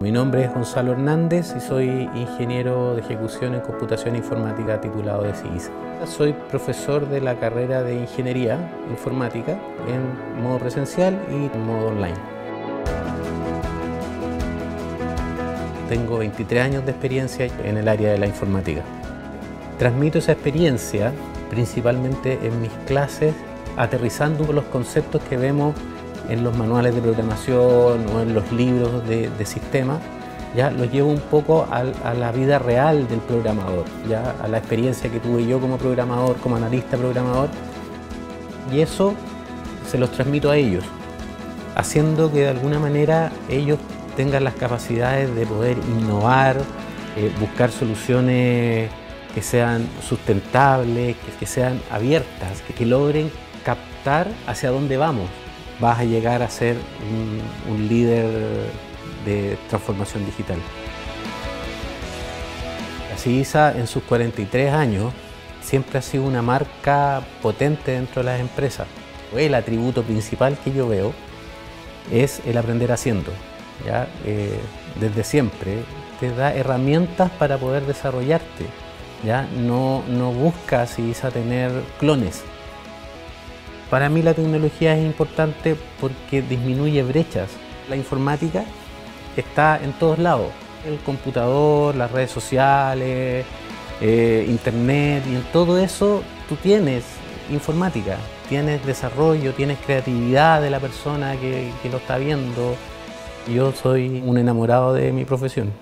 Mi nombre es Gonzalo Hernández y soy ingeniero de ejecución en computación informática titulado de CISA. Soy profesor de la carrera de ingeniería informática en modo presencial y en modo online. Tengo 23 años de experiencia en el área de la informática. Transmito esa experiencia principalmente en mis clases aterrizando los conceptos que vemos en los manuales de programación o en los libros de, sistema, ya los llevo un poco a, la vida real del programador, ya a la experiencia que tuve yo como programador, como analista programador, y eso se los transmito a ellos, haciendo que de alguna manera ellos tengan las capacidades de poder innovar, eh, buscar soluciones que sean sustentables, que, sean abiertas, que logren captar hacia dónde vamos vas a llegar a ser un, líder de transformación digital. La CISA en sus 43 años siempre ha sido una marca potente dentro de las empresas. El atributo principal que yo veo es el aprender haciendo. ¿ya? Eh, desde siempre te da herramientas para poder desarrollarte. ¿ya? No, no buscas CISA tener clones, para mí la tecnología es importante porque disminuye brechas. La informática está en todos lados. El computador, las redes sociales, eh, internet y en todo eso tú tienes informática, tienes desarrollo, tienes creatividad de la persona que, que lo está viendo. Yo soy un enamorado de mi profesión.